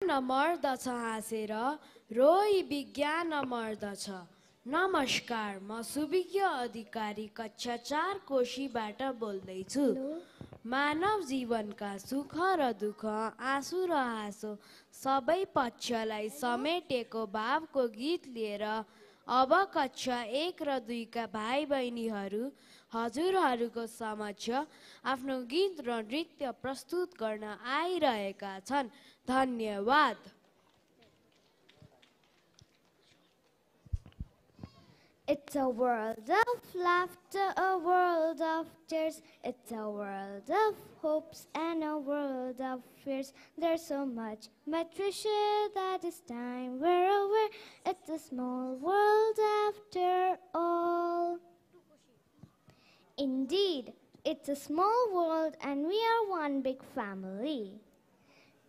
नमर्दछ हाँसेर रोई विज्ञान मर्दछ नमस्कार म सुविज्ञ अधिकारी कक्षा चार कोशीबाट बोल्दैछु। मानव जीवनका सुख र दुःख आँसु र हाँसो सबै पक्षलाई समेटेको भावको गीत लिएर अब कक्षा एक र दुईका भाइ बहिनीहरू हजुरहरूको समक्ष आफ्नो गीत र नृत्य प्रस्तुत गर्न आइरहेका छन्। धन्यवाद। It's a world of laughter, a world of tears. It's a world of hopes and a world of fears. There's so much, share that this time we're aware. It's a small world after all. Indeed, it's a small world and we are one big family.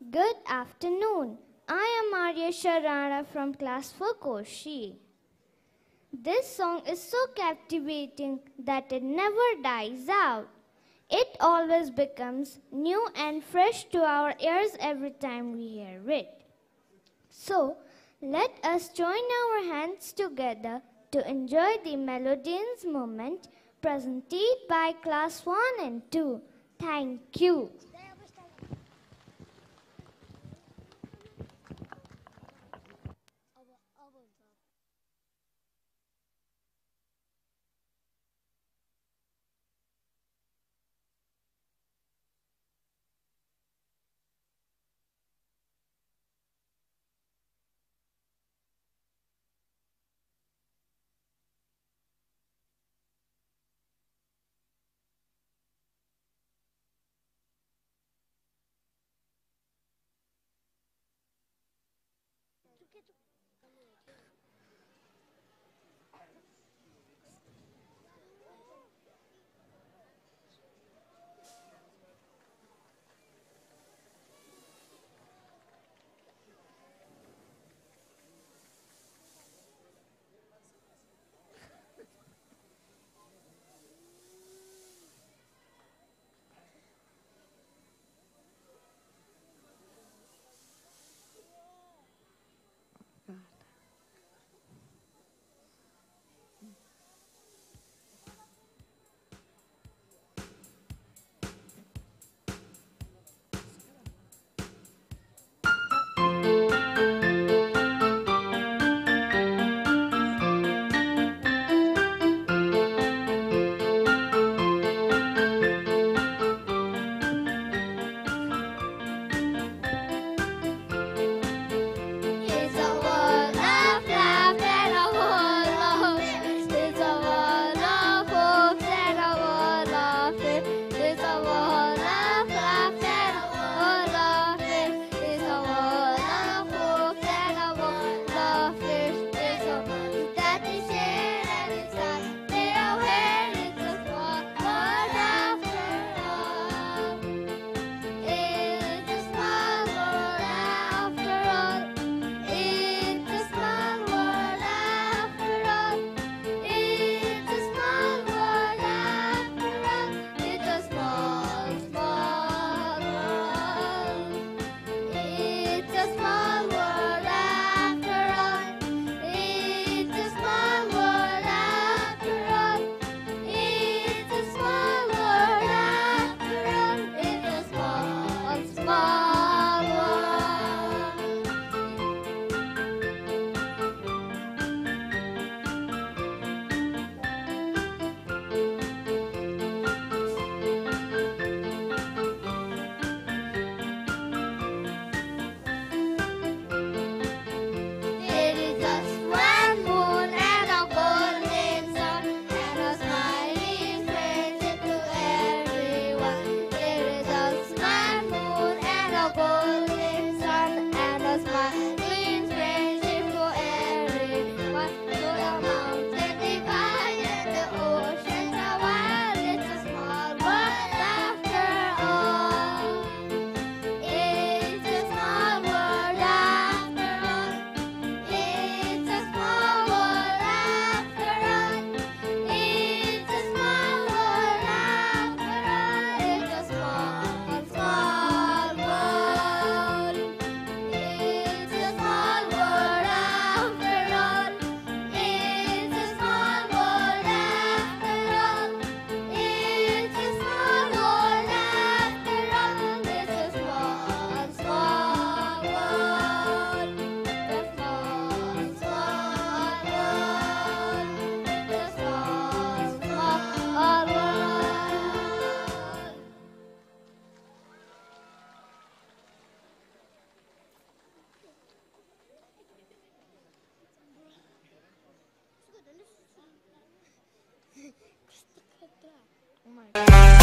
Good afternoon. I am Arya Sharara from class 4 Koshi. This song is so captivating that it never dies out. It always becomes new and fresh to our ears every time we hear it. So, let us join our hands together to enjoy the melodious moment presented by class 1 and 2. Thank you. bye. Oh mostrar. Uma...